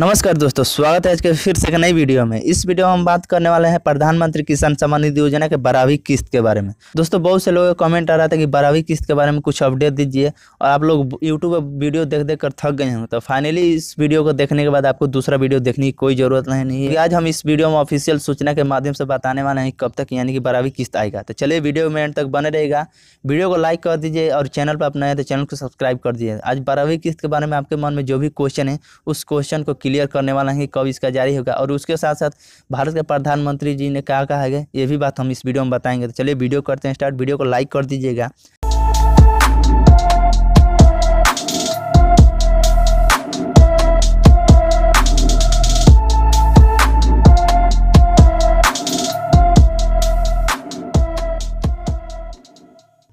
नमस्कार दोस्तों, स्वागत है आज के फिर से एक नई वीडियो में। इस वीडियो में हम बात करने वाले हैं प्रधानमंत्री किसान सम्मान निधि योजना के बारहवीं किस्त के बारे में। दोस्तों, बहुत से लोगों का कमेंट आ रहा था कि बारहवीं किस्त के बारे में कुछ अपडेट दीजिए और आप लोग यूट्यूब पर वीडियो देख देख कर थक गए हैं। तो फाइनली इस वीडियो को देखने के बाद आपको दूसरा वीडियो देखने की कोई ज़रूरत नहीं है। आज हम इस वीडियो में ऑफिशियल सूचना के माध्यम से बताने वाले हैं कब तक यानी कि बारहवीं किस्त आएगा। तो चलिए वीडियो में एंड तक बने रहेगा वीडियो को लाइक कर दीजिए और चैनल पर अपना है तो चैनल को सब्सक्राइब कर दीजिए। आज बारहवीं किस्त के बारे में आपके मन में जो भी क्वेश्चन है, उस क्वेश्चन को क्लियर करने वाला है कि कब इसका जारी होगा। और उसके साथ साथ भारत के प्रधानमंत्री जी ने क्या कहा है, ये भी बात हम इस वीडियो में बताएँगे। तो चलिए वीडियो करते हैं स्टार्ट। वीडियो को लाइक कर दीजिएगा।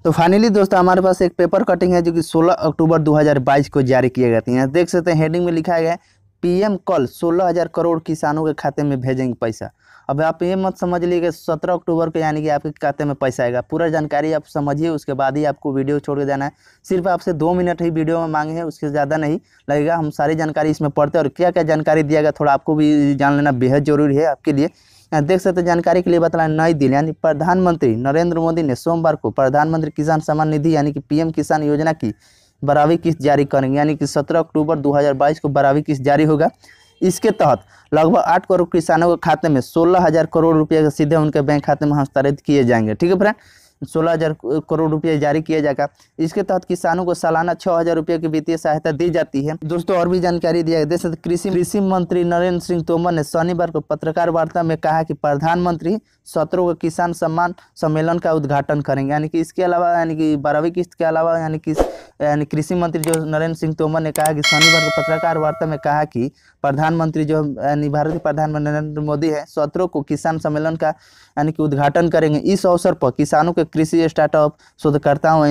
तो फाइनली दोस्तों, हमारे पास एक पेपर कटिंग है जो कि 16 अक्टूबर 2022 को जारी किया गए थे। यहाँ देख सकते हैं हेडिंग में लिखा गया है पीएम कल 16000 करोड़ किसानों के खाते में भेजेंगे पैसा। अब आप ये मत समझ लीजिए कि सत्रह अक्टूबर को यानी कि आपके खाते में पैसा आएगा। पूरा जानकारी आप समझिए, उसके बाद ही आपको वीडियो छोड़ के जाना है। सिर्फ़ आपसे दो मिनट ही वीडियो में मांगे हैं उसके ज़्यादा नहीं। लगेगा, हम सारी जानकारी इसमें पढ़ते हैं और क्या क्या जानकारी दिया गया, थोड़ा आपको भी जान लेना बेहद ज़रूरी है आपके लिए। देख सकते जानकारी के लिए बता नई दिल्ली, यानी प्रधानमंत्री नरेंद्र मोदी ने सोमवार को प्रधानमंत्री किसान सम्मान निधि, यानी कि पीएम किसान योजना की बारहवीं किस्त जारी करेंगे, यानी कि 17 अक्टूबर 2022 को बारहवीं किस्त जारी होगा। इसके तहत लगभग आठ करोड़ किसानों के खाते में सोलह हज़ार करोड़ रुपये सीधे उनके बैंक खाते में हस्तांतरित किए जाएँगे। ठीक है, फ्रेंड? सोलह हज़ार करोड़ रुपये जारी किया जाएगा। इसके तहत किसानों को सालाना छह हज़ार रुपये की वित्तीय सहायता दी जाती है। दोस्तों, और भी जानकारी दिया गया। जैसे कृषि कृषि मंत्री नरेंद्र सिंह तोमर ने शनिवार को पत्रकार वार्ता में कहा कि प्रधानमंत्री सत्रह किसान सम्मान सम्मेलन का उद्घाटन करेंगे। यानी कि इसके अलावा, यानी कि बारहवीं किस्त के अलावा, यानी कि, यानी कृषि मंत्री जो नरेंद्र सिंह तोमर ने कहा कि शनिवार को पत्रकार वार्ता में कहा कि प्रधानमंत्री जो, यानी भारत के प्रधानमंत्री नरेंद्र मोदी है सत्रह को किसान सम्मेलन का, यानी कि उद्घाटन करेंगे। इस अवसर पर किसानों के कृषि स्टार्टअप शोधकर्ताओं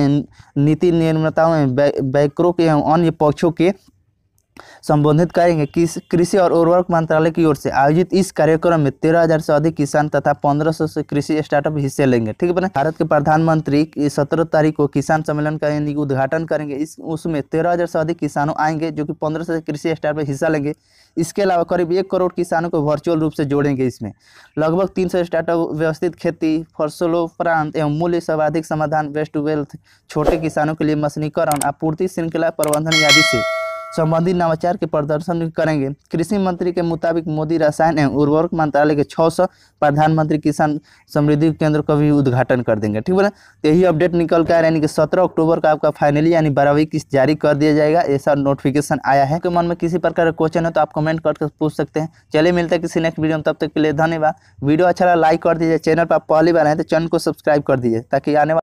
नीति निर्माताओं बैंकरों के एवं अन्य पक्षों के संबोधित करेंगे। कृषि और उर्वरक मंत्रालय की ओर से आयोजित इस कार्यक्रम में तेरह हज़ार से अधिक किसान तथा पंद्रह सौ से कृषि स्टार्टअप हिस्से लेंगे। ठीक है भारत के प्रधानमंत्री सत्रह तारीख को किसान सम्मेलन का उद्घाटन करेंगे। इस उसमें तेरह हज़ार से अधिक किसानों आएँगे जो कि पंद्रह सौ कृषि स्टार्टअप हिस्सा लेंगे। इसके अलावा करीब एक करोड़ किसानों को वर्चुअल रूप से जोड़ेंगे इसमें। लगभग तीन सौ स्टार्टअप व्यवस्थित खेती, फ़सलों प्रांत एवं मूल्य सर्वाधिक समाधान, वेस्ट वेल्थ, छोटे किसानों के लिए मशीनीकरण, आपूर्ति, श्रृंखला प्रबंधन आदि से संबंधित नवाचार के प्रदर्शन करेंगे। कृषि मंत्री के मुताबिक मोदी रसायन एवं उर्वरक मंत्रालय के छः सौ प्रधानमंत्री किसान समृद्धि केंद्र का भी उद्घाटन कर देंगे। ठीक है तो यही अपडेट निकल कर यानी कि सत्रह अक्टूबर का आपका फाइनली यानी बारहवीं किस्त जारी कर दिया जाएगा। ऐसा नोटिफिकेशन आया है। मन में किसी प्रकार का क्वेश्चन है तो आप कमेंट करके पूछ सकते हैं। चलिए, मिलते हैं किसी नेक्स्ट वीडियो में। तब तक के लिए धन्यवाद। वीडियो अच्छा लाइक कर दीजिए। चैनल पर आप पहली बार आए तो चैनल को सब्सक्राइब कर दीजिए, ताकि आने